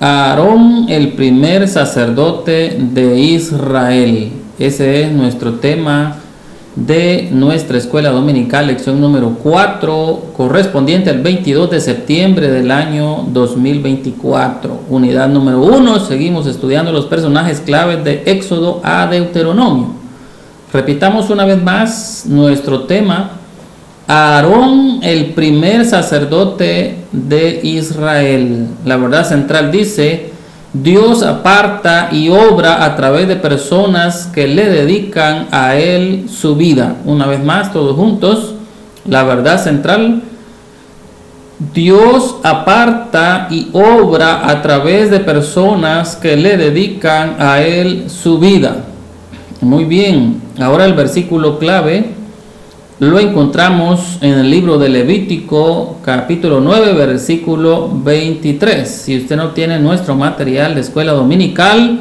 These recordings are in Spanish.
Aarón, el primer sacerdote de Israel. Ese es nuestro tema de nuestra escuela dominical, lección número 4, correspondiente al 22 de septiembre del año 2024. Unidad número 1, seguimos estudiando los personajes claves de Éxodo a Deuteronomio. Repitamos una vez más nuestro tema. Aarón, el primer sacerdote de Israel. La verdad central dice, Dios aparta y obra a través de personas que le dedican a Él su vida. Una vez más, todos juntos, la verdad central. Dios aparta y obra a través de personas que le dedican a Él su vida. Muy bien, ahora el versículo clave lo encontramos en el libro de Levítico capítulo 9 versículo 23. Si usted no tiene nuestro material de escuela dominical,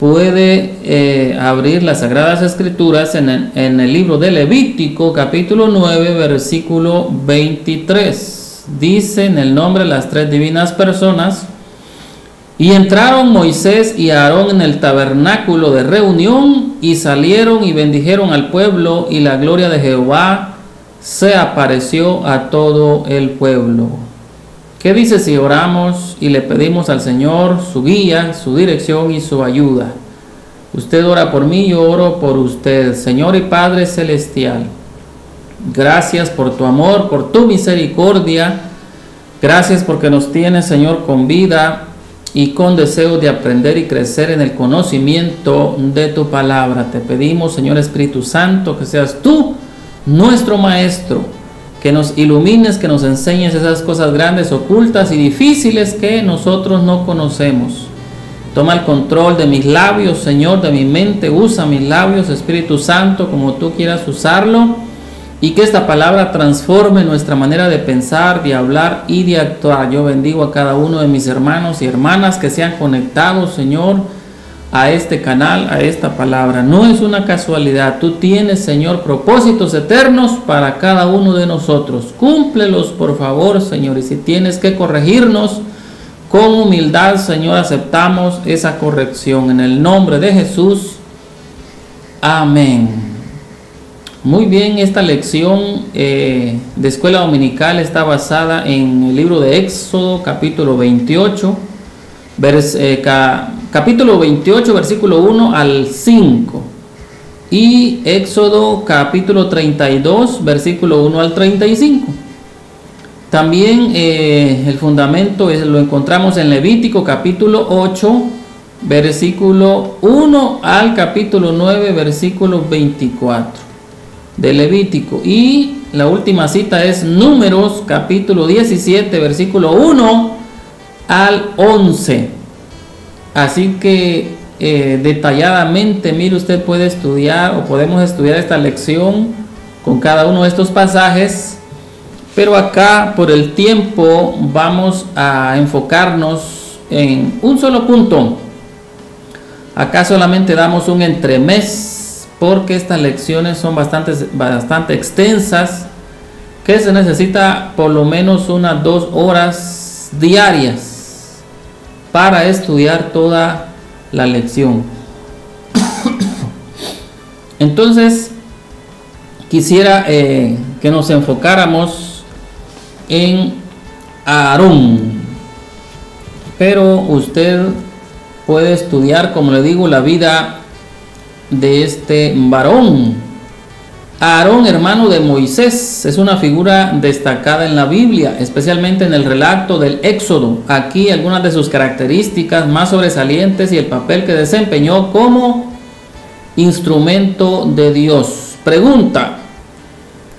puede eh, abrir las Sagradas Escrituras en el, en el libro de Levítico capítulo 9 versículo 23. Dice en el nombre de las tres divinas personas, y entraron Moisés y Aarón en el tabernáculo de reunión y salieron y bendijeron al pueblo y la gloria de Jehová se apareció a todo el pueblo. ¿Qué dice si oramos y le pedimos al Señor su guía, su dirección y su ayuda? Usted ora por mí, yo oro por usted, Señor y Padre Celestial. Gracias por tu amor, por tu misericordia. Gracias porque nos tienes, Señor, con vida y con deseo de aprender y crecer en el conocimiento de tu palabra. Te pedimos, Señor Espíritu Santo, que seas tú nuestro Maestro, que nos ilumines, que nos enseñes esas cosas grandes, ocultas y difíciles que nosotros no conocemos. Toma el control de mis labios, Señor, de mi mente. Usa mis labios, Espíritu Santo, como tú quieras usarlo y que esta palabra transforme nuestra manera de pensar, de hablar y de actuar. Yo bendigo a cada uno de mis hermanos y hermanas que se han conectado, Señor, a este canal, a esta palabra. No es una casualidad. Tú tienes, Señor, propósitos eternos para cada uno de nosotros. Cúmplelos, por favor, Señor. Y si tienes que corregirnos, con humildad, Señor, aceptamos esa corrección. En el nombre de Jesús. Amén. Muy bien, esta lección eh, de escuela dominical está basada en el libro de Éxodo, capítulo 28, eh, capítulo 28, versículo 1 al 5, y Éxodo, capítulo 32, versículo 1 al 35. También eh, el fundamento es, lo encontramos en Levítico, capítulo 8, versículo 1 al capítulo 9, versículo 24 de Levítico. Y la última cita es Números capítulo 17, versículo 1 al 11. Así que eh, detalladamente, mire, usted puede estudiar o podemos estudiar esta lección con cada uno de estos pasajes. Pero acá, por el tiempo, vamos a enfocarnos en un solo punto. Acá solamente damos un entremés porque estas lecciones son bastante, bastante extensas, que se necesita por lo menos unas dos horas diarias para estudiar toda la lección. Entonces, quisiera eh, que nos enfocáramos en Aarón, pero usted puede estudiar, como le digo, la vida de este varón. Aarón, hermano de Moisés, es una figura destacada en la Biblia, especialmente en el relato del Éxodo. Aquí algunas de sus características más sobresalientes y el papel que desempeñó como instrumento de Dios. Pregunta,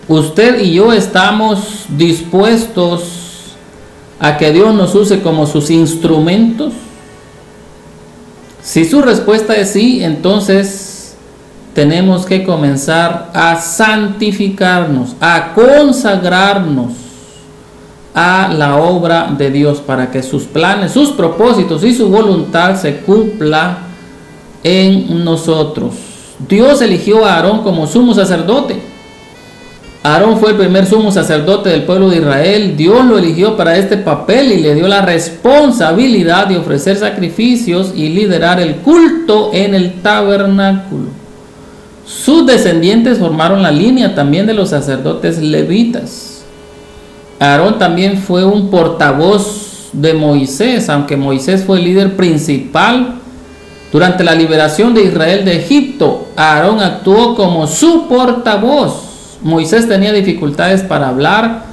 ¿usted y yo estamos dispuestos a que Dios nos use como sus instrumentos? Si su respuesta es sí, entonces tenemos que comenzar a santificarnos, a consagrarnos a la obra de Dios para que sus planes, sus propósitos y su voluntad se cumpla en nosotros. Dios eligió a Aarón como sumo sacerdote Aarón fue el primer sumo sacerdote del pueblo de Israel. Dios lo eligió para este papel y le dio la responsabilidad de ofrecer sacrificios y liderar el culto en el tabernáculo. Sus descendientes formaron la línea también de los sacerdotes levitas. Aarón también fue un portavoz de Moisés, aunque Moisés fue el líder principal durante la liberación de Israel de Egipto. Aarón actuó como su portavoz. Moisés tenía dificultades para hablar,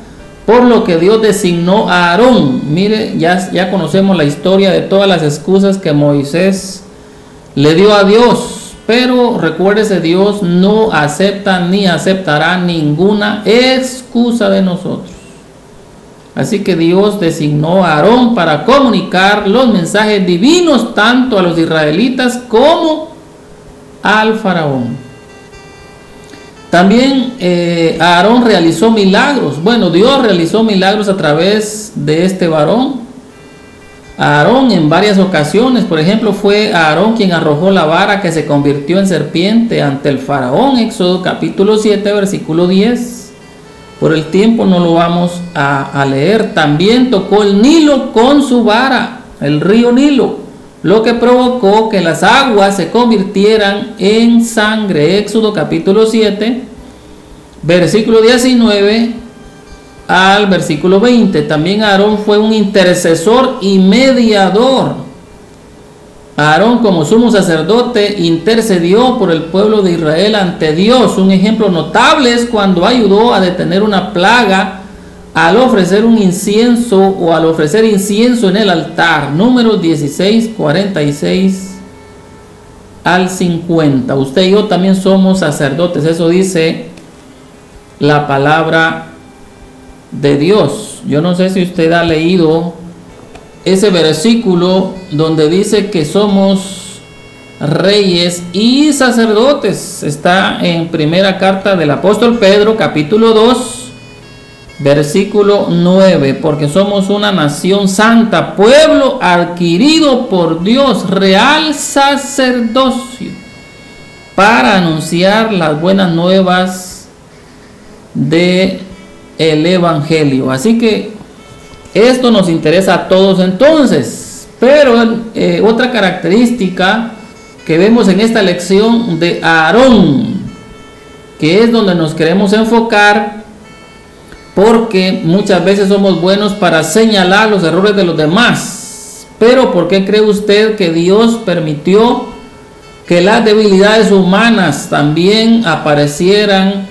por lo que Dios designó a Aarón. Mire, ya, ya conocemos la historia de todas las excusas que Moisés le dio a Dios. Pero recuérdese, Dios no acepta ni aceptará ninguna excusa de nosotros. Así que Dios designó a Aarón para comunicar los mensajes divinos tanto a los israelitas como al faraón. También eh, Aarón realizó milagros. Bueno, Dios realizó milagros a través de este varón. Aarón en varias ocasiones, por ejemplo, fue Aarón quien arrojó la vara que se convirtió en serpiente ante el faraón, Éxodo capítulo 7, versículo 10. Por el tiempo no lo vamos a, leer. También tocó el Nilo con su vara, el río Nilo lo que provocó que las aguas se convirtieran en sangre. Éxodo capítulo 7, versículo 19 al versículo 20. También Aarón fue un intercesor y mediador. Aarón como sumo sacerdote intercedió por el pueblo de Israel ante Dios. Un ejemplo notable es cuando ayudó a detener una plaga al ofrecer un incienso o al ofrecer incienso en el altar. Números 16, 46 al 50. Usted y yo también somos sacerdotes. Eso dice la palabra de Dios. Yo no sé si usted ha leído ese versículo donde dice que somos reyes y sacerdotes. Está en primera carta del apóstol Pedro, capítulo 2 Versículo 9, porque somos una nación santa, pueblo adquirido por Dios, real sacerdocio, para anunciar las buenas nuevas de el evangelio. Así que esto nos interesa a todos entonces. Pero eh, otra característica que vemos en esta lección de Aarón, que es donde nos queremos enfocar, porque muchas veces somos buenos para señalar los errores de los demás. Pero ¿por qué cree usted que Dios permitió que las debilidades humanas también aparecieran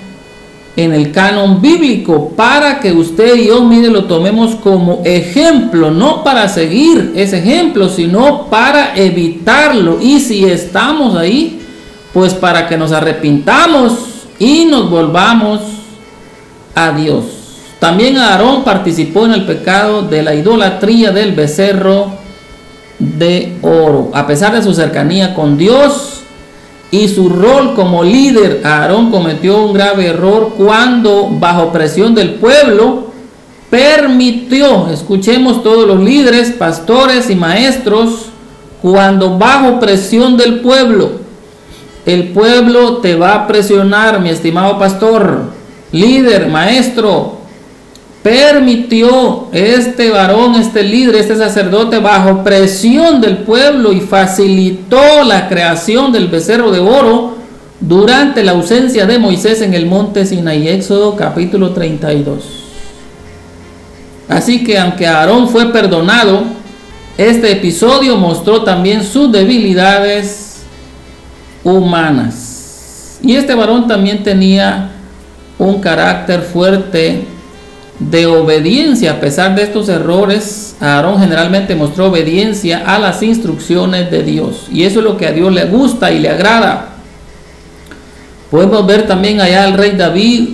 en el canon bíblico para que usted y yo, mire, lo tomemos como ejemplo, no para seguir ese ejemplo, sino para evitarlo. Y si estamos ahí, pues para que nos arrepintamos y nos volvamos a Dios. También Aarón participó en el pecado de la idolatría del becerro de oro. A pesar de su cercanía con Dios y su rol como líder, Aarón cometió un grave error cuando, bajo presión del pueblo, permitió, escuchemos todos los líderes, pastores y maestros, cuando bajo presión del pueblo, el pueblo te va a presionar, mi estimado pastor, líder, maestro, permitió este varón, este líder, este sacerdote bajo presión del pueblo y facilitó la creación del becerro de oro durante la ausencia de Moisés en el monte Sinaí, Éxodo capítulo 32. Así que aunque Aarón fue perdonado, este episodio mostró también sus debilidades humanas. Y este varón también tenía un carácter fuerte de obediencia. A pesar de estos errores, Aarón generalmente mostró obediencia a las instrucciones de Dios. Y eso es lo que a Dios le gusta y le agrada. Podemos ver también allá al rey David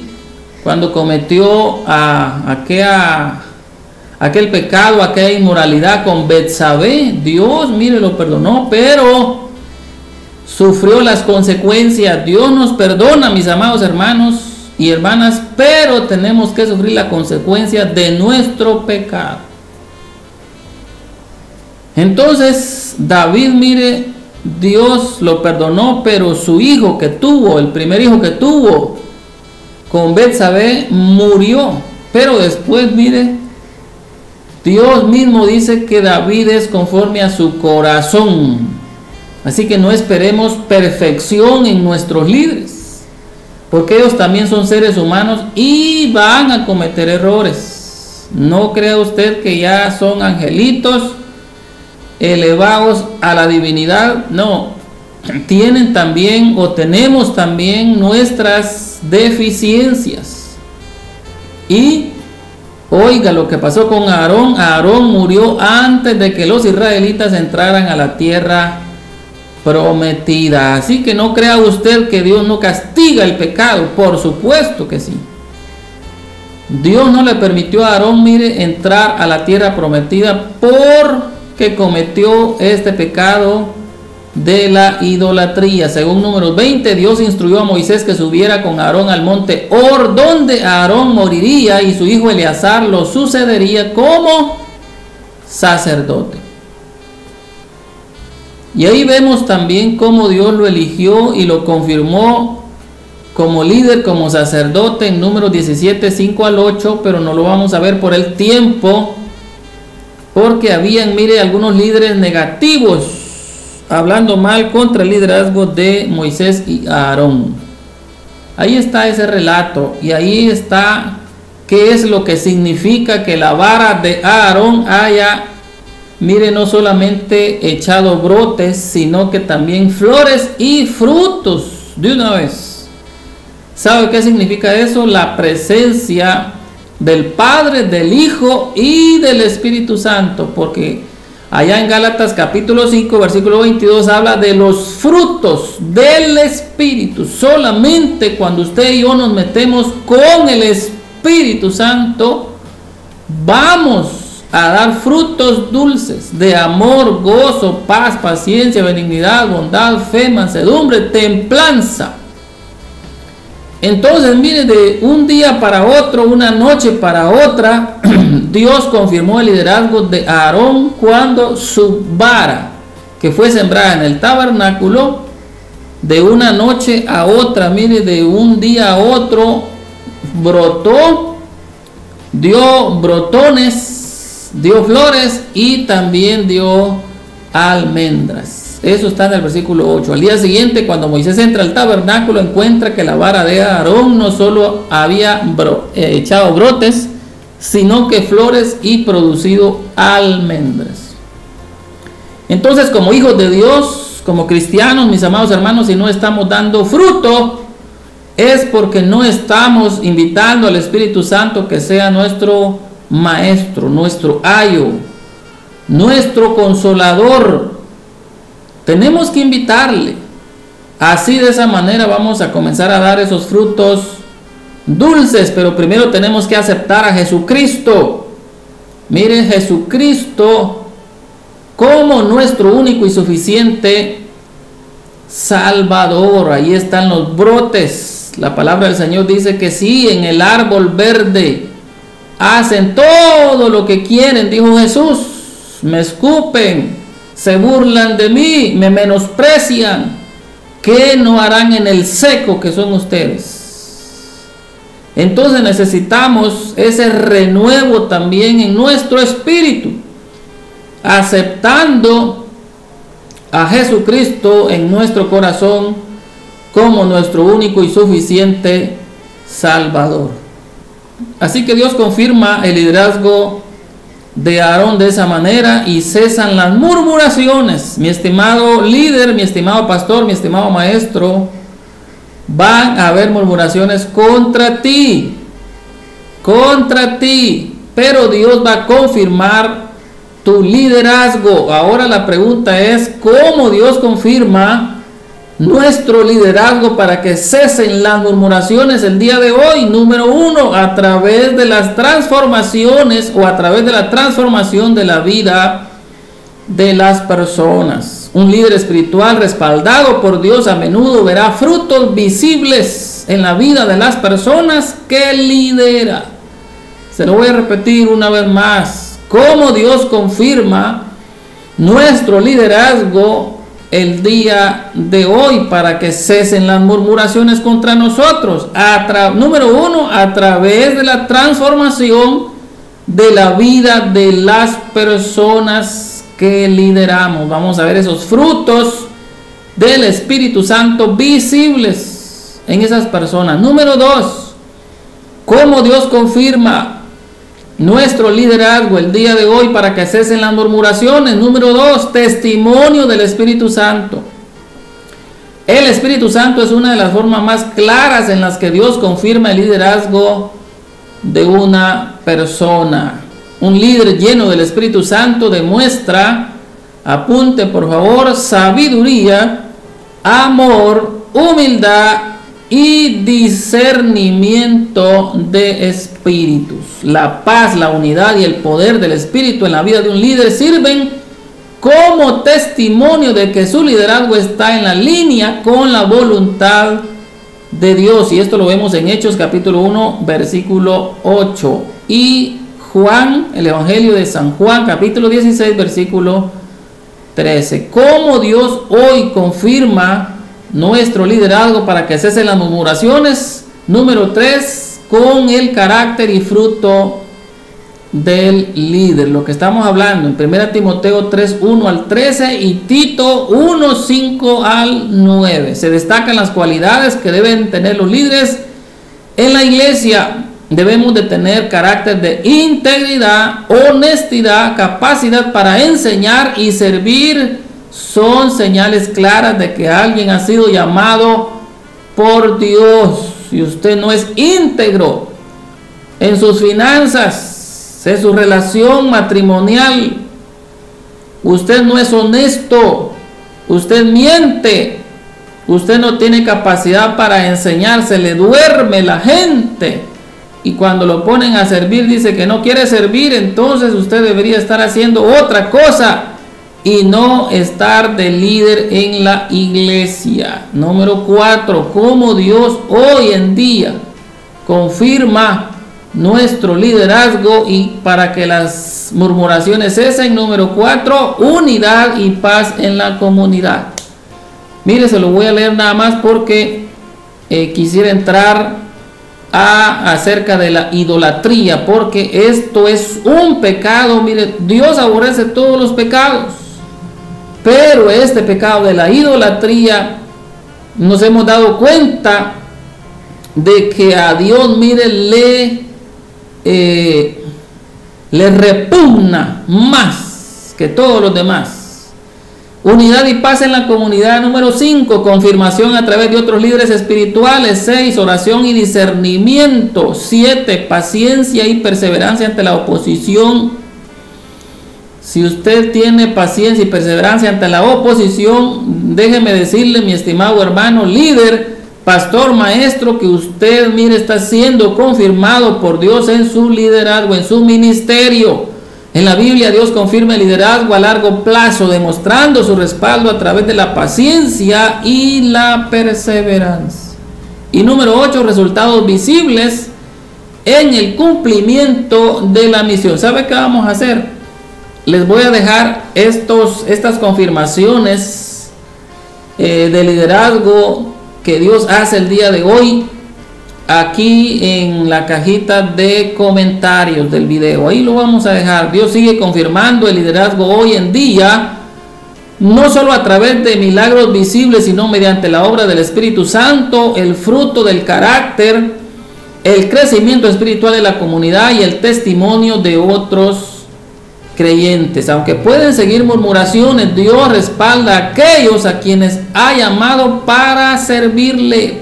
cuando cometió aquella, aquel pecado, aquella inmoralidad con Betsabé. Dios, mire, lo perdonó, pero sufrió las consecuencias. Dios nos perdona, mis amados hermanos y hermanas, pero tenemos que sufrir la consecuencia de nuestro pecado. Entonces, David, mire, Dios lo perdonó, pero su hijo que tuvo, el primer hijo que tuvo, con Betsabé murió. Pero después, mire, Dios mismo dice que David es conforme a su corazón. Así que no esperemos perfección en nuestros líderes, porque ellos también son seres humanos y van a cometer errores. No crea usted que ya son angelitos elevados a la divinidad. No, tienen también o tenemos también nuestras deficiencias. Y oiga lo que pasó con Aarón. Aarón murió antes de que los israelitas entraran a la tierra prometida. Así que no crea usted que Dios no castiga el pecado. Por supuesto que sí. Dios no le permitió a Aarón, mire, entrar a la tierra prometida porque cometió este pecado de la idolatría. Según números 20, Dios instruyó a Moisés que subiera con Aarón al monte Or, donde Aarón moriría y su hijo Eleazar lo sucedería como sacerdote. Y ahí vemos también cómo Dios lo eligió y lo confirmó como líder, como sacerdote en números 17, 5 al 8, pero no lo vamos a ver por el tiempo, porque habían, mire, algunos líderes negativos hablando mal contra el liderazgo de Moisés y Aarón. Ahí está ese relato y ahí está qué es lo que significa que la vara de Aarón haya, mire, no solamente echado brotes, sino que también flores y frutos de una vez. ¿Sabe qué significa eso? La presencia del Padre, del Hijo y del Espíritu Santo, porque Allá en Gálatas capítulo 5, versículo 22 habla de los frutos del Espíritu. Solamente cuando usted y yo nos metemos con el Espíritu Santo, vamos a dar frutos dulces de amor, gozo, paz, paciencia, benignidad, bondad, fe, mansedumbre, templanza. Entonces, mire, de un día para otro, una noche para otra, Dios confirmó el liderazgo de Aarón cuando su vara, que fue sembrada en el tabernáculo, de una noche a otra, mire, de un día a otro, brotó, dio brotones, dio flores y también dio almendras. Eso está en el versículo 8. Al día siguiente, cuando Moisés entra al tabernáculo, encuentra que la vara de Aarón no solo había eh, echado brotes, sino que flores y producido almendras. Entonces, como hijos de Dios, como cristianos, mis amados hermanos, si no estamos dando fruto, es porque no estamos invitando al Espíritu Santo que sea nuestro maestro, nuestro ayo, nuestro consolador, tenemos que invitarle. Así de esa manera vamos a comenzar a dar esos frutos dulces, pero primero tenemos que aceptar a Jesucristo. Miren Jesucristo como nuestro único y suficiente Salvador. Ahí están los brotes. La palabra del Señor dice que sí, en el árbol verde hacen todo lo que quieren, dijo Jesús. Me escupen, se burlan de mí, me menosprecian. ¿Qué no harán en el seco que son ustedes? Entonces necesitamos ese renuevo también en nuestro espíritu, aceptando a Jesucristo en nuestro corazón como nuestro único y suficiente Salvador. Así que Dios confirma el liderazgo de Aarón de esa manera y cesan las murmuraciones. Mi estimado líder, mi estimado pastor, mi estimado maestro, van a haber murmuraciones contra ti, contra ti, pero Dios va a confirmar tu liderazgo. Ahora la pregunta es, ¿cómo Dios confirma nuestro liderazgo para que cesen las murmuraciones el día de hoy. Número uno, a través de las transformaciones o a través de la transformación de la vida de las personas. Un líder espiritual respaldado por Dios a menudo verá frutos visibles en la vida de las personas que lidera. Se lo voy a repetir una vez más. Cómo Dios confirma nuestro liderazgo el día de hoy para que cesen las murmuraciones contra nosotros? Número uno, a través de la transformación de la vida de las personas que lideramos. Vamos a ver esos frutos del Espíritu Santo visibles en esas personas. Número dos, cómo Dios confirma nuestro liderazgo el día de hoy para que cesen las murmuraciones. Número dos, testimonio del Espíritu Santo. El Espíritu Santo es una de las formas más claras en las que Dios confirma el liderazgo de una persona. Un líder lleno del Espíritu Santo demuestra, apunte por favor, sabiduría, amor, humildad y discernimiento de espíritus. La paz, la unidad y el poder del Espíritu en la vida de un líder sirven como testimonio de que su liderazgo está en la línea con la voluntad de Dios. Y esto lo vemos en Hechos capítulo 1, versículo 8. Y Juan, el Evangelio de San Juan, capítulo 16, versículo 13. Cómo Dios hoy confirma nuestro liderazgo para que cesen las murmuraciones. Número 3, con el carácter y fruto del líder. Lo que estamos hablando en 1 Timoteo 3, 1 al 13 y Tito 1, 5 al 9. Se destacan las cualidades que deben tener los líderes en la iglesia. Debemos de tener carácter de integridad, honestidad, capacidad para enseñar y servir son señales claras de que alguien ha sido llamado por Dios. Si usted no es íntegro en sus finanzas, en su relación matrimonial, usted no es honesto, usted miente, usted no tiene capacidad para enseñar, se le duerme la gente. Y cuando lo ponen a servir dice que no quiere servir, entonces usted debería estar haciendo otra cosa y no estar de líder en la iglesia. Número cuatro, cómo Dios hoy en día confirma nuestro liderazgo y para que las murmuraciones cesen. Número cuatro, unidad y paz en la comunidad. Mire, se lo voy a leer nada más porque eh, quisiera entrar a, acerca de la idolatría, porque esto es un pecado. Mire, Dios aborrece todos los pecados. Pero este pecado de la idolatría, nos hemos dado cuenta de que a Dios, mire, le, eh, le repugna más que todos los demás. Unidad y paz en la comunidad. Número 5. Confirmación a través de otros líderes espirituales. 6. Oración y discernimiento. 7. Paciencia y perseverancia ante la oposición. Si usted tiene paciencia y perseverancia ante la oposición, déjeme decirle, mi estimado hermano líder, pastor, maestro, que usted, mire, está siendo confirmado por Dios en su liderazgo, en su ministerio. En la Biblia Dios confirma el liderazgo a largo plazo, demostrando su respaldo a través de la paciencia y la perseverancia. Y número 8, resultados visibles en el cumplimiento de la misión. ¿Sabe qué vamos a hacer? Les voy a dejar estos, estas confirmaciones eh, de liderazgo que Dios hace el día de hoy aquí en la cajita de comentarios del video. Ahí lo vamos a dejar. Dios sigue confirmando el liderazgo hoy en día, no solo a través de milagros visibles, sino mediante la obra del Espíritu Santo, el fruto del carácter, el crecimiento espiritual de la comunidad y el testimonio de otros creyentes. Aunque pueden seguir murmuraciones, Dios respalda a aquellos a quienes ha llamado para servirle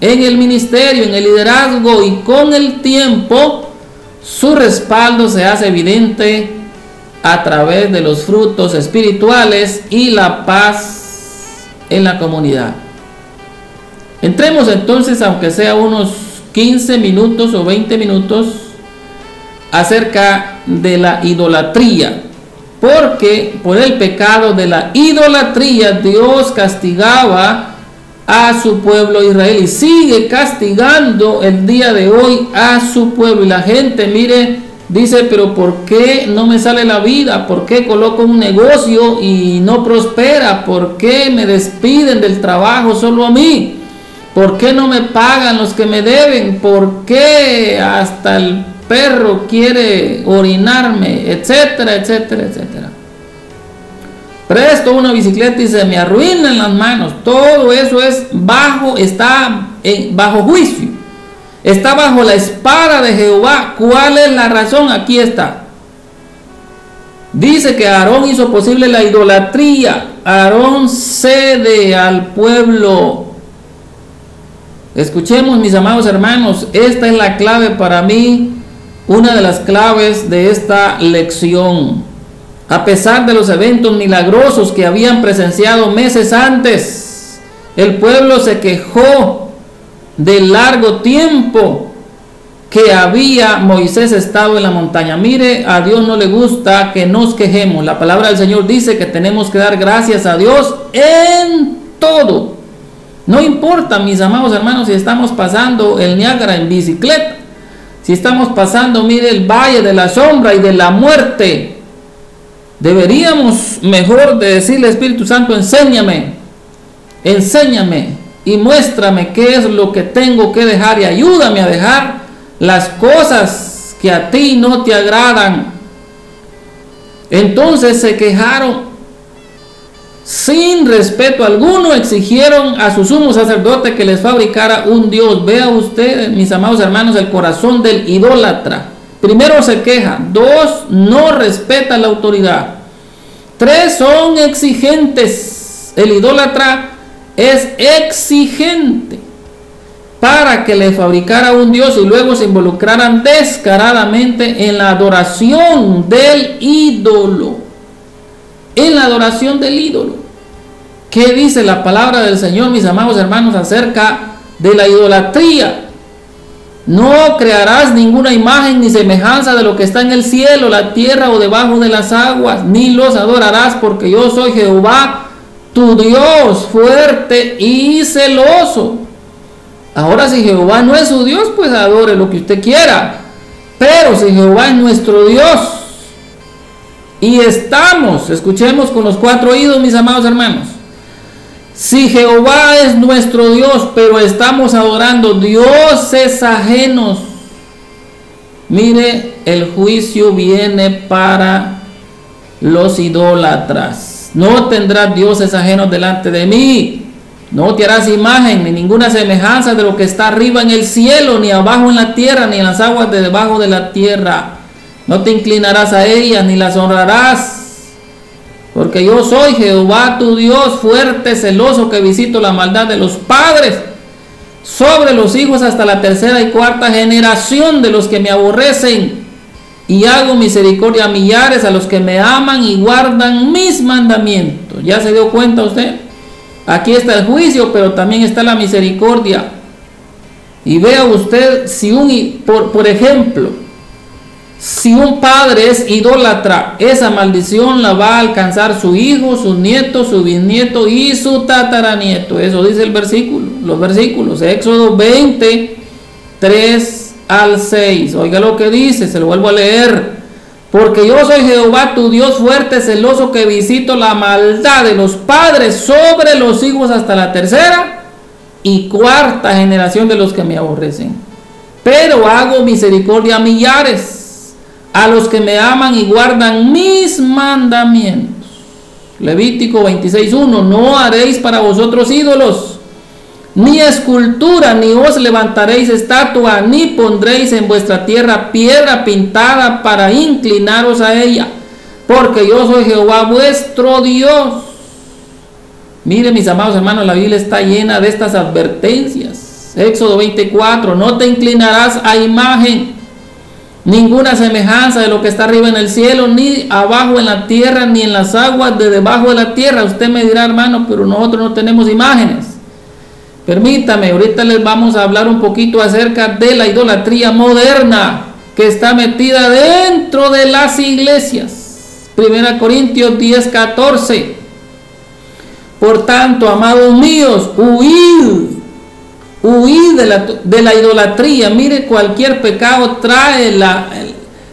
en el ministerio, en el liderazgo y con el tiempo su respaldo se hace evidente a través de los frutos espirituales y la paz en la comunidad. Entremos entonces, aunque sea unos 15 minutos o 20 minutos, acerca de la idolatría. Porque por el pecado de la idolatría Dios castigaba a su pueblo Israel y sigue castigando el día de hoy a su pueblo. Y la gente, mire, Dice, pero ¿por qué no me sale la vida? ¿Por qué coloco un negocio y no prospera? ¿Por qué me despiden del trabajo solo a mí? ¿Por qué no me pagan los que me deben? ¿Por qué hasta el perro quiere orinarme? Etcétera, etcétera, etcétera. Presto una bicicleta y se me arruina en las manos. Todo eso es bajo, está bajo juicio. Está bajo la espada de Jehová. ¿Cuál es la razón? Aquí está. Dice que Aarón hizo posible la idolatría. Aarón cede al pueblo. Escuchemos mis amados hermanos, esta es la clave para mí, una de las claves de esta lección. A pesar de los eventos milagrosos que habían presenciado meses antes, el pueblo se quejó del largo tiempo que había Moisés estado en la montaña. Mire, a Dios no le gusta que nos quejemos. La palabra del Señor dice que tenemos que dar gracias a Dios en todo. No importa, mis amados hermanos, si estamos pasando el Niágara en bicicleta, si estamos pasando, mire, el valle de la sombra y de la muerte. Deberíamos mejor de decirle Espíritu Santo, enséñame, enséñame y muéstrame qué es lo que tengo que dejar y ayúdame a dejar las cosas que a ti no te agradan. Entonces se quejaron sin respeto alguno, exigieron a su sumo sacerdote que les fabricara un Dios. Vea usted, mis amados hermanos, el corazón del idólatra. Primero se queja, dos, no respeta la autoridad. Tres, son exigentes. El idólatra es exigente para que le fabricara un dios y luego se involucraran descaradamente en la adoración del ídolo. En la adoración del ídolo. ¿Qué dice la palabra del Señor, mis amados hermanos, acerca de la idolatría? No crearás ninguna imagen ni semejanza de lo que está en el cielo, la tierra o debajo de las aguas, ni los adorarás, porque yo soy Jehová tu Dios fuerte y celoso. Ahora si Jehová no es su Dios, pues adore lo que usted quiera. Pero si Jehová es nuestro Dios y estamos, escuchemos con los cuatro oídos, mis amados hermanos. Si Jehová es nuestro Dios, pero estamos adorando dioses ajenos, mire, el juicio viene para los idólatras. No tendrás dioses ajenos delante de mí. No te harás imagen ni ninguna semejanza de lo que está arriba en el cielo, ni abajo en la tierra, ni en las aguas de debajo de la tierra. No te inclinarás a ellas, ni las honrarás. Porque yo soy Jehová tu Dios, fuerte, celoso, que visito la maldad de los padres sobre los hijos hasta la tercera y cuarta generación de los que me aborrecen y hago misericordia a millares a los que me aman y guardan mis mandamientos. ¿Ya se dio cuenta usted? Aquí está el juicio, pero también está la misericordia. Y vea usted si un, por, por ejemplo, si un padre es idólatra, esa maldición la va a alcanzar su hijo, su nieto, su bisnieto y su tataranieto. Eso dice el versículo, los versículos. Éxodo 20, 3 al 6. Oiga lo que dice, se lo vuelvo a leer. Porque yo soy Jehová tu Dios fuerte, celoso, que visito la maldad de los padres sobre los hijos hasta la tercera y cuarta generación de los que me aborrecen. Pero hago misericordia a millares, a los que me aman y guardan mis mandamientos. Levítico 26.1, no haréis para vosotros ídolos ni escultura, ni os levantaréis estatua, ni pondréis en vuestra tierra piedra pintada para inclinaros a ella, porque yo soy Jehová vuestro Dios. Mire mis amados hermanos, la Biblia está llena de estas advertencias. Éxodo 24, no te inclinarás a imagen, ninguna semejanza de lo que está arriba en el cielo, ni abajo en la tierra, ni en las aguas de debajo de la tierra. Usted me dirá, hermano, pero nosotros no tenemos imágenes. Permítame, ahorita les vamos a hablar un poquito acerca de la idolatría moderna que está metida dentro de las iglesias. Primera Corintios 10, 14. Por tanto, amados míos, huid, huid de la, de la idolatría. Mire, cualquier pecado trae la,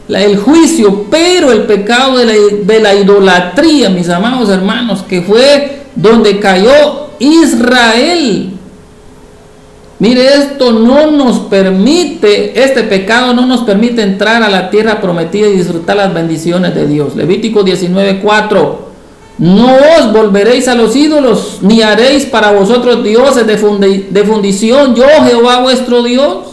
el juicio, pero el pecado de la, de la idolatría, mis amados hermanos, que fue donde cayó Israel. Mire, esto no nos permite, este pecado no nos permite entrar a la tierra prometida y disfrutar las bendiciones de Dios. Levítico 19:4. No os volveréis a los ídolos, ni haréis para vosotros dioses de, de fundición, yo Jehová vuestro Dios.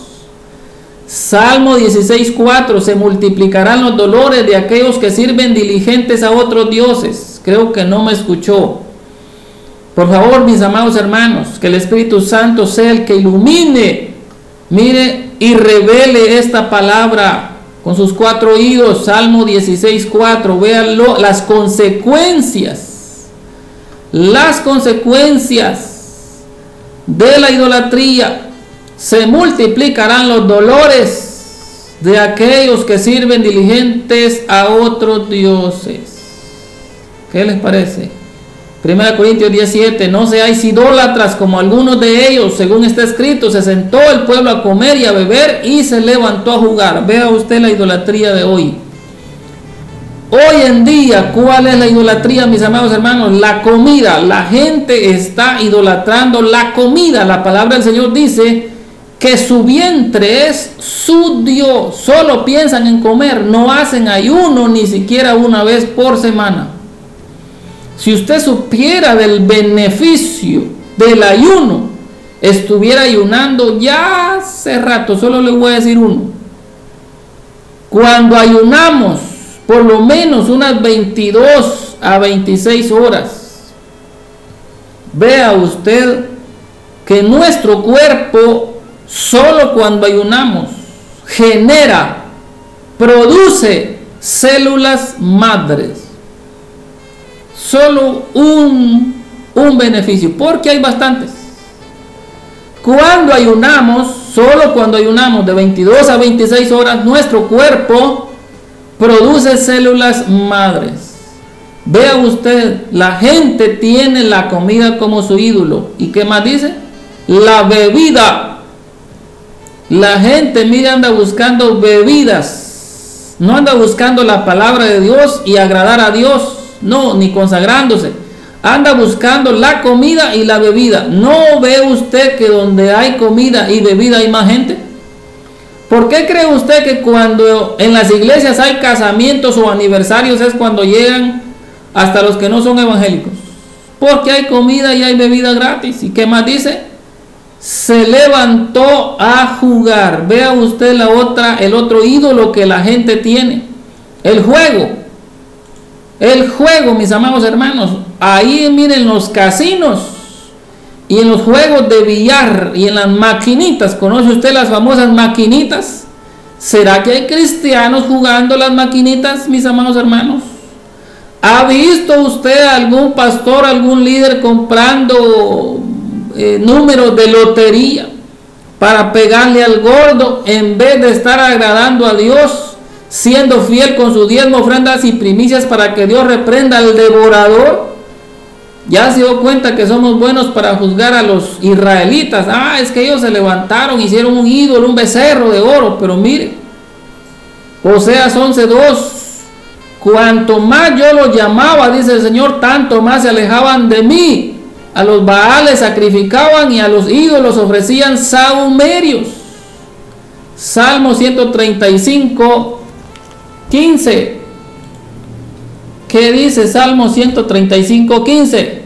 Salmo 16:4. Se multiplicarán los dolores de aquellos que sirven diligentes a otros dioses. Creo que no me escuchó. Por favor, mis amados hermanos, que el Espíritu Santo sea el que ilumine, mire y revele esta palabra con sus cuatro oídos. Salmo 16, 4. Véanlo, las consecuencias, las consecuencias de la idolatría. Se multiplicarán los dolores de aquellos que sirven diligentes a otros dioses. ¿Qué les parece? 1 Corintios 17, no seáis idólatras como algunos de ellos, según está escrito, se sentó el pueblo a comer y a beber y se levantó a jugar. Vea usted la idolatría de hoy. Hoy en día, ¿cuál es la idolatría, mis amados hermanos? La comida. La gente está idolatrando la comida. La palabra del Señor dice que su vientre es su Dios. Solo piensan en comer, no hacen ayuno ni siquiera una vez por semana. Si usted supiera del beneficio del ayuno, estuviera ayunando ya hace rato, solo le voy a decir uno. Cuando ayunamos por lo menos unas 22 a 26 horas, vea usted que nuestro cuerpo, solo cuando ayunamos, genera, produce células madres solo un, un beneficio, porque hay bastantes. Cuando ayunamos, solo cuando ayunamos de 22 a 26 horas, nuestro cuerpo produce células madres. Vea usted, la gente tiene la comida como su ídolo. ¿Y qué más dice? La bebida. La gente, mire, anda buscando bebidas. No anda buscando la palabra de Dios y agradar a Dios no, ni consagrándose. Anda buscando la comida y la bebida. ¿No ve usted que donde hay comida y bebida hay más gente? ¿Por qué cree usted que cuando en las iglesias hay casamientos o aniversarios es cuando llegan hasta los que no son evangélicos? Porque hay comida y hay bebida gratis. ¿Y qué más dice? Se levantó a jugar. Vea usted la otra, el otro ídolo que la gente tiene. El juego. El juego, mis amados hermanos, ahí miren los casinos y en los juegos de billar y en las maquinitas, ¿conoce usted las famosas maquinitas? ¿Será que hay cristianos jugando las maquinitas, mis amados hermanos? ¿Ha visto usted algún pastor, algún líder comprando eh, números de lotería para pegarle al gordo en vez de estar agradando a Dios? Siendo fiel con su diezmo, ofrendas y primicias para que Dios reprenda al devorador. Ya se dio cuenta que somos buenos para juzgar a los israelitas. Ah, es que ellos se levantaron, hicieron un ídolo, un becerro de oro. Pero mire, Oseas 11.2, cuanto más yo los llamaba, dice el Señor, tanto más se alejaban de mí. A los baales sacrificaban y a los ídolos ofrecían saumerios. Salmo 135, 15. ¿Qué dice Salmo 135, 15?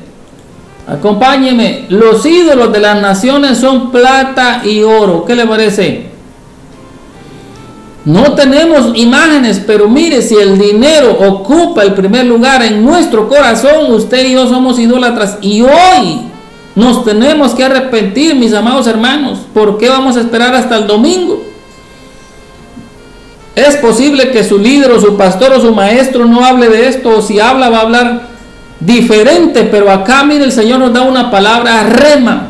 Acompáñeme. Los ídolos de las naciones son plata y oro. ¿Qué le parece? No tenemos imágenes, pero mire, si el dinero ocupa el primer lugar en nuestro corazón, usted y yo somos idólatras. Y hoy nos tenemos que arrepentir, mis amados hermanos. ¿Por qué vamos a esperar hasta el domingo? Es posible que su líder o su pastor o su maestro no hable de esto, o si habla va a hablar diferente, pero acá mire el Señor nos da una palabra rema.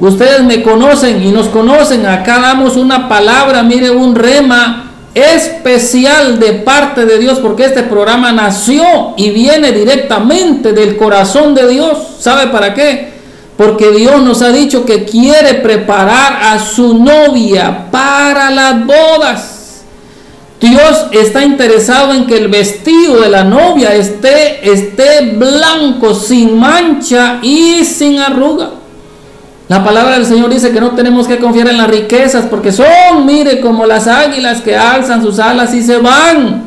Ustedes me conocen y nos conocen, acá damos una palabra, mire un rema especial de parte de Dios, porque este programa nació y viene directamente del corazón de Dios. ¿Sabe para qué? Porque Dios nos ha dicho que quiere preparar a su novia para las bodas. Dios está interesado en que el vestido de la novia esté, esté blanco, sin mancha y sin arruga. La palabra del Señor dice que no tenemos que confiar en las riquezas porque son, mire, como las águilas que alzan sus alas y se van.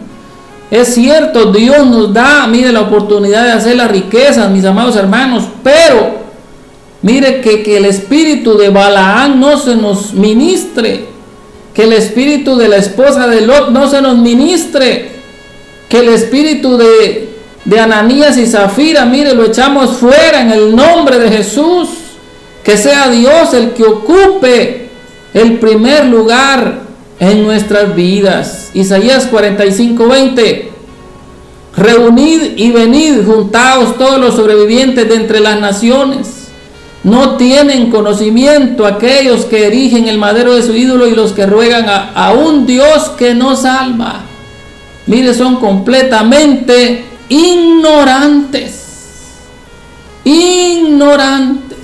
Es cierto, Dios nos da, mire, la oportunidad de hacer las riquezas, mis amados hermanos, pero mire que, que el espíritu de Balaán no se nos ministre que el espíritu de la esposa de Lot no se nos ministre, que el espíritu de, Ananías y Zafira, mire, lo echamos fuera en el nombre de Jesús, que sea Dios el que ocupe el primer lugar en nuestras vidas. Isaías 45, 20. Reunid y venid, juntaos todos los sobrevivientes de entre las naciones no tienen conocimiento aquellos que erigen el madero de su ídolo y los que ruegan a, un Dios que no salva. Mire, son completamente ignorantes. Ignorantes.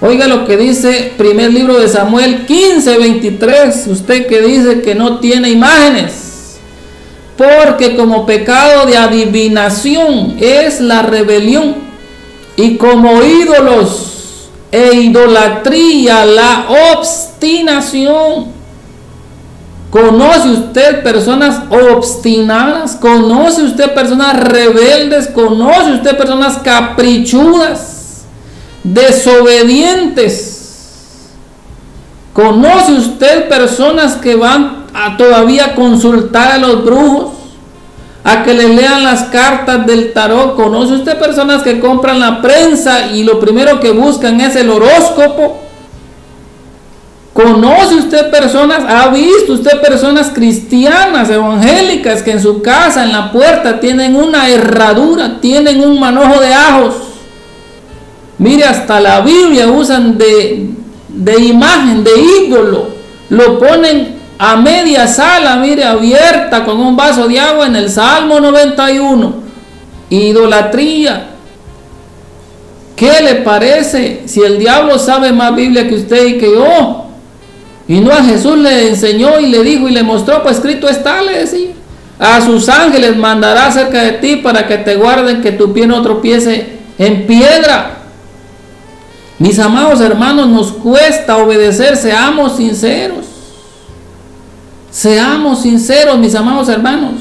Oiga lo que dice primer libro de Samuel 15, 23. Usted que dice que no tiene imágenes. Porque como pecado de adivinación es la rebelión. Y como ídolos e idolatría, la obstinación. ¿Conoce usted personas obstinadas? ¿Conoce usted personas rebeldes? ¿Conoce usted personas caprichudas? Desobedientes. ¿Conoce usted personas que van a todavía consultar a los brujos? A que le lean las cartas del tarot. ¿Conoce usted personas que compran la prensa y lo primero que buscan es el horóscopo? ¿Conoce usted personas, ha visto usted personas cristianas, evangélicas, que en su casa, en la puerta, tienen una herradura, tienen un manojo de ajos? Mire, hasta la Biblia usan de, de imagen, de ídolo. Lo ponen a media sala, mire, abierta con un vaso de agua en el Salmo 91. Idolatría. ¿Qué le parece si el diablo sabe más Biblia que usted y que yo? Y no a Jesús le enseñó y le dijo y le mostró, pues escrito está, le decía. A sus ángeles mandará cerca de ti para que te guarden que tu pie no tropiece en piedra. Mis amados hermanos, nos cuesta obedecer, seamos sinceros. Seamos sinceros, mis amados hermanos.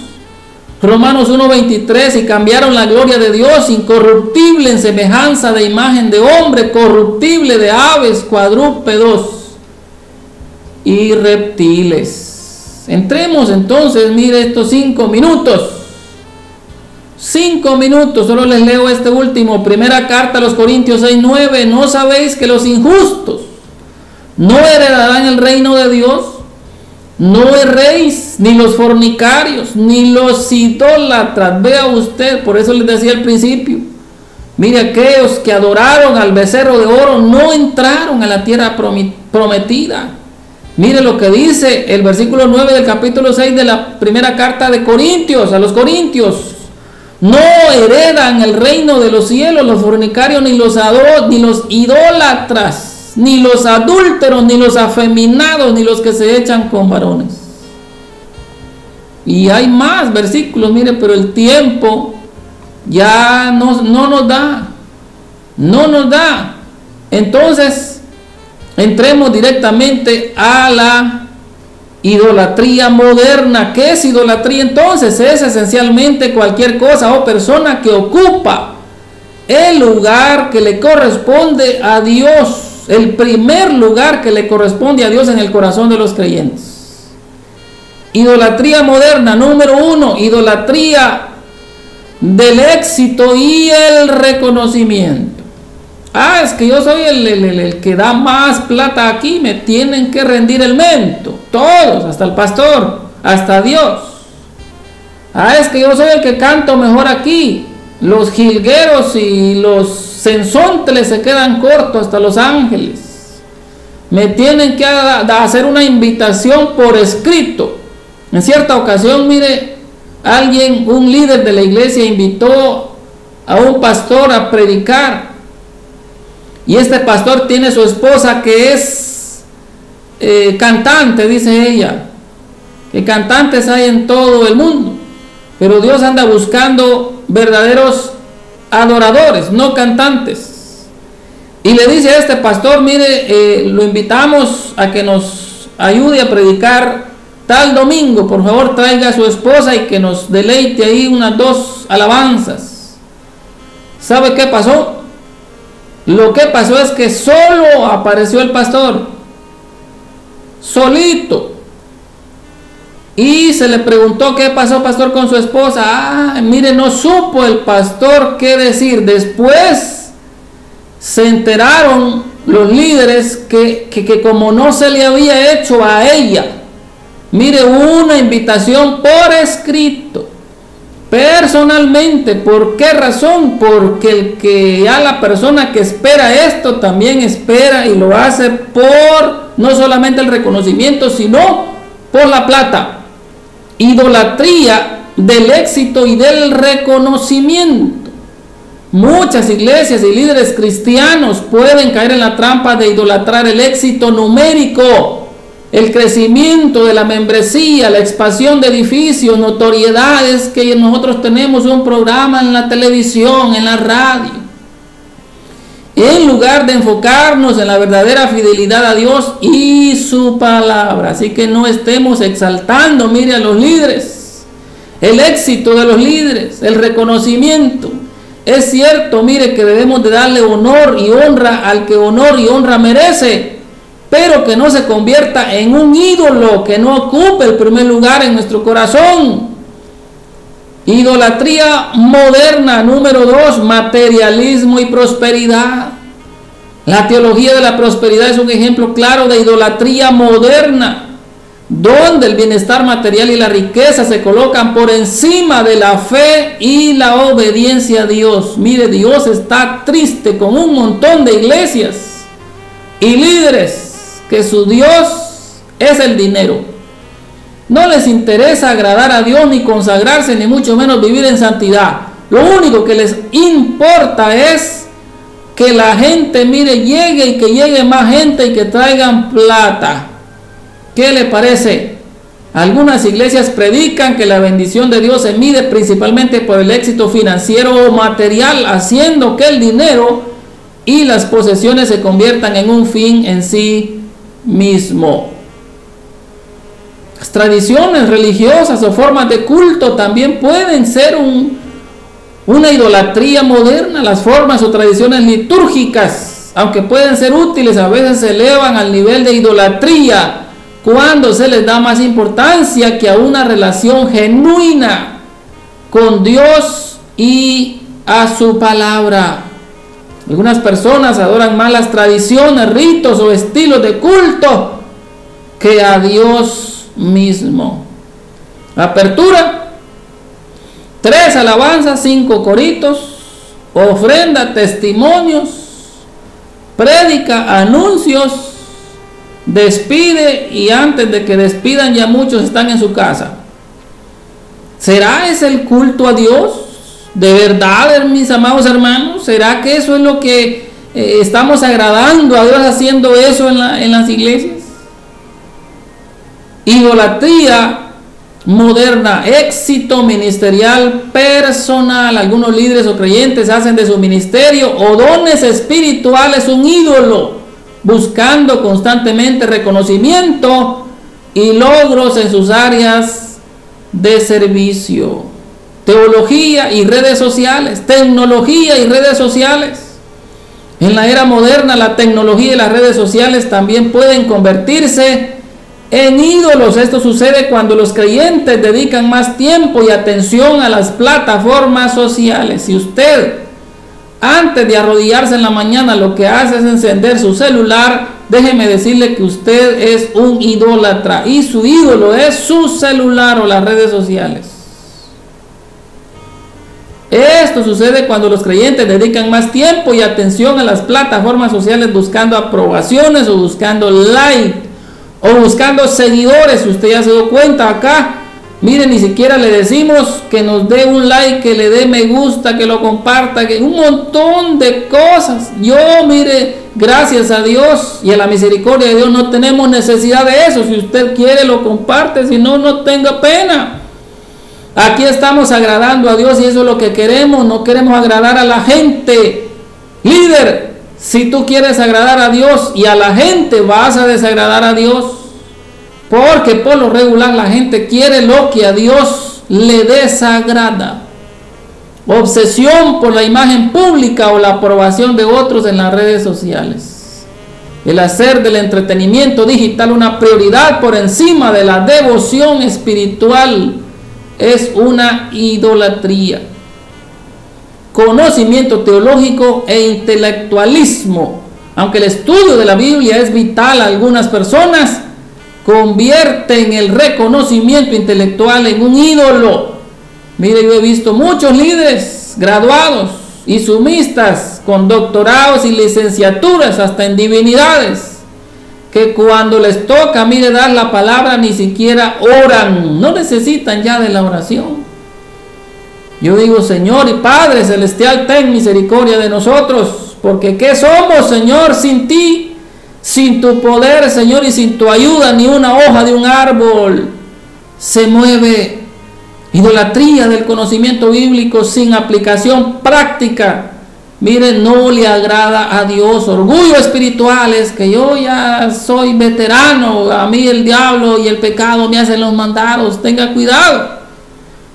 Romanos 1.23, y cambiaron la gloria de Dios, incorruptible en semejanza de imagen de hombre, corruptible de aves, cuadrúpedos y reptiles. Entremos entonces, mire estos cinco minutos. Cinco minutos, solo les leo este último. Primera carta a los Corintios 6.9. ¿No sabéis que los injustos no heredarán el reino de Dios? No erréis, ni los fornicarios, ni los idólatras. Vea usted, por eso les decía al principio. Mire, aquellos que adoraron al becerro de oro no entraron a la tierra prometida. Mire lo que dice el versículo 9 del capítulo 6 de la primera carta de Corintios, a los Corintios. No heredan el reino de los cielos los fornicarios, ni los, ni los idólatras ni los adúlteros, ni los afeminados, ni los que se echan con varones. Y hay más versículos, mire, pero el tiempo ya no, no nos da. No nos da. Entonces, entremos directamente a la idolatría moderna. ¿Qué es idolatría entonces? Es esencialmente cualquier cosa o persona que ocupa el lugar que le corresponde a Dios el primer lugar que le corresponde a Dios en el corazón de los creyentes. Idolatría moderna, número uno, idolatría del éxito y el reconocimiento. Ah, es que yo soy el, el, que da más plata aquí, me tienen que rendir el mento. Todos, hasta el pastor, hasta Dios. Ah, es que yo soy el que canto mejor aquí. Los jilgueros y los Sensonteles se quedan cortos hasta Los Ángeles. Me tienen que hacer una invitación por escrito. En cierta ocasión, mire, alguien, un líder de la iglesia invitó a un pastor a predicar. Y este pastor tiene su esposa que es eh, cantante, dice ella. que cantantes hay en todo el mundo, pero Dios anda buscando verdaderos adoradores, no cantantes. Y le dice a este pastor, mire, eh, lo invitamos a que nos ayude a predicar tal domingo, por favor traiga a su esposa y que nos deleite ahí unas dos alabanzas. ¿Sabe qué pasó? Lo que pasó es que solo apareció el pastor, solito. Y se le preguntó qué pasó, pastor, con su esposa. Ah, mire, no supo el pastor qué decir. Después se enteraron los líderes que, que, como no se le había hecho a ella, mire, una invitación por escrito, personalmente. ¿Por qué razón? Porque el que ya la persona que espera esto también espera y lo hace por no solamente el reconocimiento, sino por la plata idolatría del éxito y del reconocimiento. Muchas iglesias y líderes cristianos pueden caer en la trampa de idolatrar el éxito numérico, el crecimiento de la membresía, la expansión de edificios, notoriedades que nosotros tenemos un programa en la televisión, en la radio en lugar de enfocarnos en la verdadera fidelidad a Dios y su palabra. Así que no estemos exaltando, mire a los líderes, el éxito de los líderes, el reconocimiento. Es cierto, mire que debemos de darle honor y honra al que honor y honra merece, pero que no se convierta en un ídolo, que no ocupe el primer lugar en nuestro corazón. Idolatría moderna, número dos, materialismo y prosperidad. La teología de la prosperidad es un ejemplo claro de idolatría moderna, donde el bienestar material y la riqueza se colocan por encima de la fe y la obediencia a Dios. Mire, Dios está triste con un montón de iglesias y líderes que su Dios es el dinero. No les interesa agradar a Dios ni consagrarse, ni mucho menos vivir en santidad. Lo único que les importa es que la gente, mire, llegue y que llegue más gente y que traigan plata. ¿Qué le parece? Algunas iglesias predican que la bendición de Dios se mide principalmente por el éxito financiero o material, haciendo que el dinero y las posesiones se conviertan en un fin en sí mismo. Tradiciones religiosas o formas de culto también pueden ser una idolatría moderna. Las formas o tradiciones litúrgicas, aunque pueden ser útiles, a veces se elevan al nivel de idolatría cuando se les da más importancia que a una relación genuina con Dios y a su palabra. Algunas personas adoran más las tradiciones, ritos o estilos de culto que a Dios mismo. Apertura. Tres alabanzas, cinco coritos, ofrenda, testimonios, prédica, anuncios, despide y antes de que despidan ya muchos están en su casa. ¿Será ese el culto a Dios? ¿De verdad, mis amados hermanos? ¿Será que eso es lo que eh, estamos agradando a Dios haciendo eso en, en las iglesias? Idolatría moderna, éxito ministerial personal. Algunos líderes o creyentes hacen de su ministerio o dones espirituales un ídolo, buscando constantemente reconocimiento y logros en sus áreas de servicio. Teología y redes sociales, tecnología y redes sociales. En la era moderna la tecnología y las redes sociales también pueden convertirse en ídolos. Esto sucede cuando los creyentes dedican más tiempo y atención a las plataformas sociales. Si usted, antes de arrodillarse en la mañana, lo que hace es encender su celular, déjeme decirle que usted es un idólatra y su ídolo es su celular o las redes sociales. Esto sucede cuando los creyentes dedican más tiempo y atención a las plataformas sociales buscando aprobaciones o buscando like o buscando seguidores. Usted ya se dio cuenta acá Mire, ni siquiera le decimos que nos dé un like, que le dé me gusta, que lo comparta, que un montón de cosas. Yo, mire, gracias a Dios y a la misericordia de Dios no tenemos necesidad de eso. Si usted quiere, lo comparte, si no, no tenga pena. Aquí estamos agradando a Dios y eso es lo que queremos. No queremos agradar a la gente. Líder, si tú quieres agradar a Dios y a la gente, vas a desagradar a Dios. Porque por lo regular la gente quiere lo que a Dios le desagrada. Obsesión por la imagen pública o la aprobación de otros en las redes sociales. El hacer del entretenimiento digital una prioridad por encima de la devoción espiritual es una idolatría. Conocimiento teológico e intelectualismo. Aunque el estudio de la Biblia es vital a algunas personas, convierten el reconocimiento intelectual en un ídolo. Mire, yo he visto muchos líderes graduados y sumistas con doctorados y licenciaturas hasta en divinidades, que cuando les toca, mire, dar la palabra ni siquiera oran, no necesitan ya de la oración. Yo digo, Señor y Padre Celestial, ten misericordia de nosotros, porque ¿qué somos, Señor, sin ti? Sin tu poder, Señor, y sin tu ayuda, ni una hoja de un árbol se mueve. Idolatría del conocimiento bíblico sin aplicación práctica. Mire, no le agrada a Dios. Orgullo espiritual es que yo ya soy veterano. A mí el diablo y el pecado me hacen los mandados. Tenga cuidado.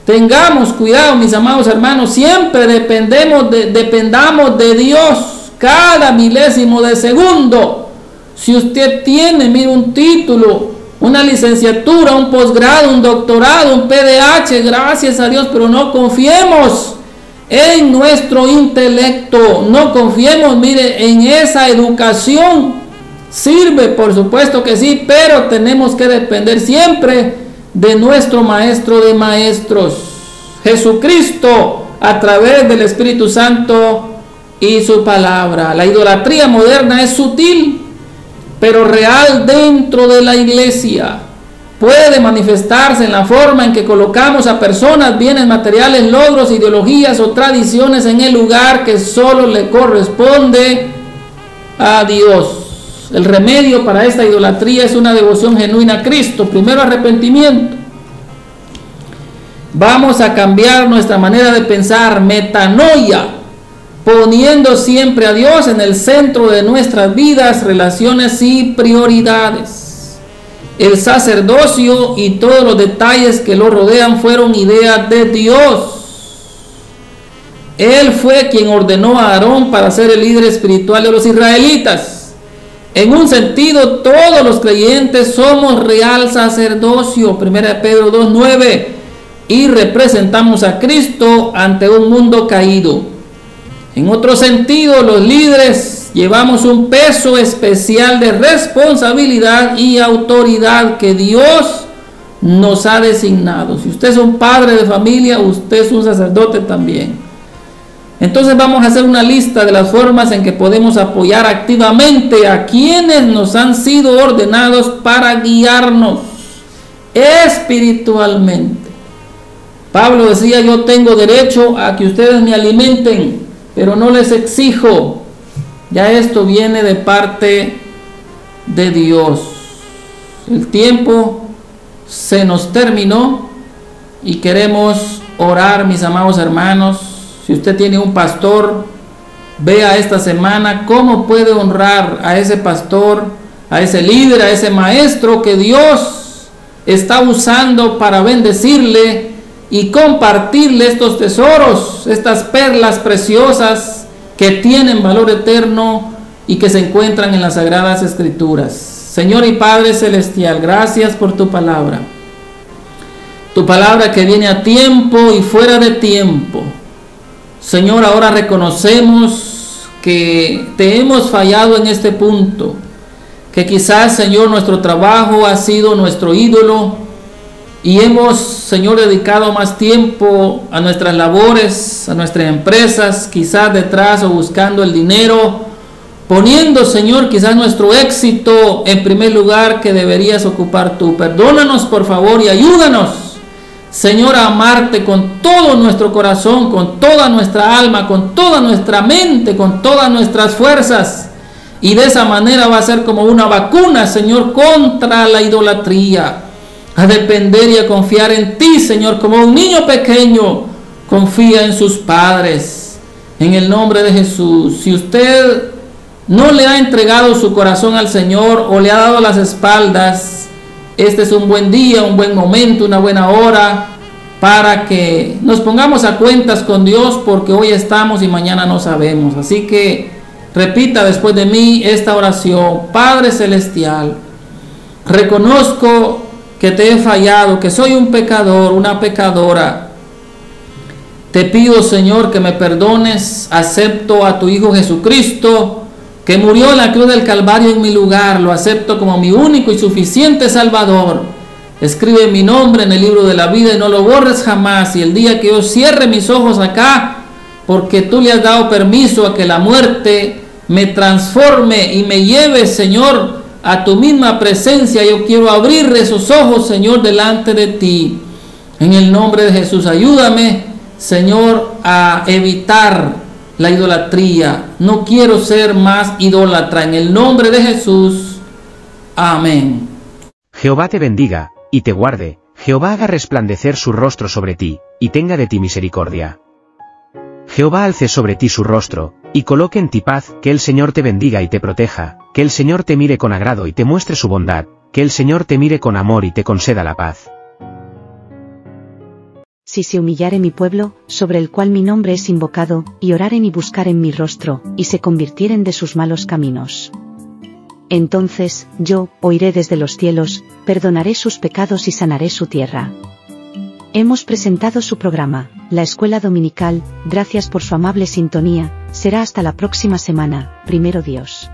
Tengamos cuidado, mis amados hermanos. Siempre dependemos de, dependamos de Dios cada milésimo de segundo. Si usted tiene, mire, un título, una licenciatura, un posgrado, un doctorado, un PDH, gracias a Dios, pero no confiemos en nuestro intelecto, no confiemos, mire, en esa educación. Sirve, por supuesto que sí, pero tenemos que depender siempre de nuestro Maestro de Maestros, Jesucristo, a través del Espíritu Santo y su palabra. La idolatría moderna es sutil, pero real dentro de la iglesia. Puede manifestarse en la forma en que colocamos a personas, bienes materiales, logros, ideologías o tradiciones en el lugar que solo le corresponde a El remedio para esta idolatría es una devoción genuina a Cristo. Primero arrepentimiento. Vamos a cambiar nuestra manera de pensar, metanoia poniendo siempre a Dios en el centro de nuestras vidas, relaciones y prioridades. El sacerdocio y todos los detalles que lo rodean fueron ideas de Dios. Él fue quien ordenó a Aarón para ser el líder espiritual de los israelitas. En un sentido, todos los creyentes somos real sacerdocio, 1 Pedro 2.9, y representamos a Cristo ante un mundo caído. En otro sentido, los líderes llevamos un peso especial de responsabilidad y autoridad que Dios nos ha designado. Si usted es un padre de familia, usted es un sacerdote también. Entonces vamos a hacer una lista de las formas en que podemos apoyar activamente a quienes nos han sido ordenados para guiarnos espiritualmente. Pablo decía, yo tengo derecho a que ustedes me alimenten pero no les exijo. Ya esto viene de parte de Dios. El tiempo se nos terminó y queremos orar, mis amados hermanos. Si usted tiene un pastor, vea esta semana cómo puede honrar a ese pastor, a ese líder, a ese maestro que Dios está usando para bendecirle y compartirle estos tesoros, estas perlas preciosas que tienen valor eterno y que se encuentran en las sagradas escrituras. Señor y Padre Celestial, gracias por tu palabra. Tu palabra que viene a tiempo y fuera de tiempo. Señor, ahora reconocemos que te hemos fallado en este punto. Que quizás, Señor, nuestro trabajo ha sido nuestro ídolo y hemos, Señor, dedicado más tiempo a nuestras labores, a nuestras empresas, quizás detrás o buscando el dinero, poniendo, Señor, quizás nuestro éxito en primer lugar que deberías ocupar tú. Perdónanos, por favor, y ayúdanos Señor, a amarte con todo nuestro corazón, con toda nuestra alma, con toda nuestra mente, con todas nuestras fuerzas. Y de esa manera va a ser como una vacuna, Señor, contra la idolatría. A depender y a confiar en ti, Señor, como un niño pequeño confía en sus padres. En el nombre de Jesús. Si usted no le ha entregado su corazón al Señor o le ha dado las espaldas, este es un buen día, un buen momento, una buena hora para que nos pongamos a cuentas con Dios porque hoy estamos y mañana no sabemos. Así que repita después de mí esta oración. Padre Celestial, reconozco que te he fallado, que soy un pecador, una pecadora. Te pido, Señor, que me perdones. Acepto a tu Hijo Jesucristo que murió en la cruz del Calvario en mi lugar, lo acepto como mi único y suficiente Salvador. Escribe mi nombre en el libro de la vida y no lo borres jamás. Y el día que yo cierre mis ojos acá, porque tú le has dado permiso a que la muerte me transforme y me lleve, Señor, a tu misma presencia, yo quiero abrir esos ojos, Señor, delante de ti. En el nombre de Jesús, ayúdame, Señor, a evitar la idolatría. No quiero ser más idólatra. En el nombre de Jesús. Amén. Jehová te bendiga, y te guarde, Jehová haga resplandecer su rostro sobre ti, y tenga de ti misericordia. Jehová alce sobre ti su rostro, y coloque en ti paz, que el Señor te bendiga y te proteja, que el Señor te mire con agrado y te muestre su bondad, que el Señor te mire con amor y te conceda la paz si se humillare mi pueblo, sobre el cual mi nombre es invocado, y oraren y buscaren mi rostro, y se convirtieren de sus malos caminos. Entonces, yo, oiré desde los cielos, perdonaré sus pecados y sanaré su tierra. Hemos presentado su programa, La Escuela Dominical, gracias por su amable sintonía, será hasta la próxima semana, primero Dios.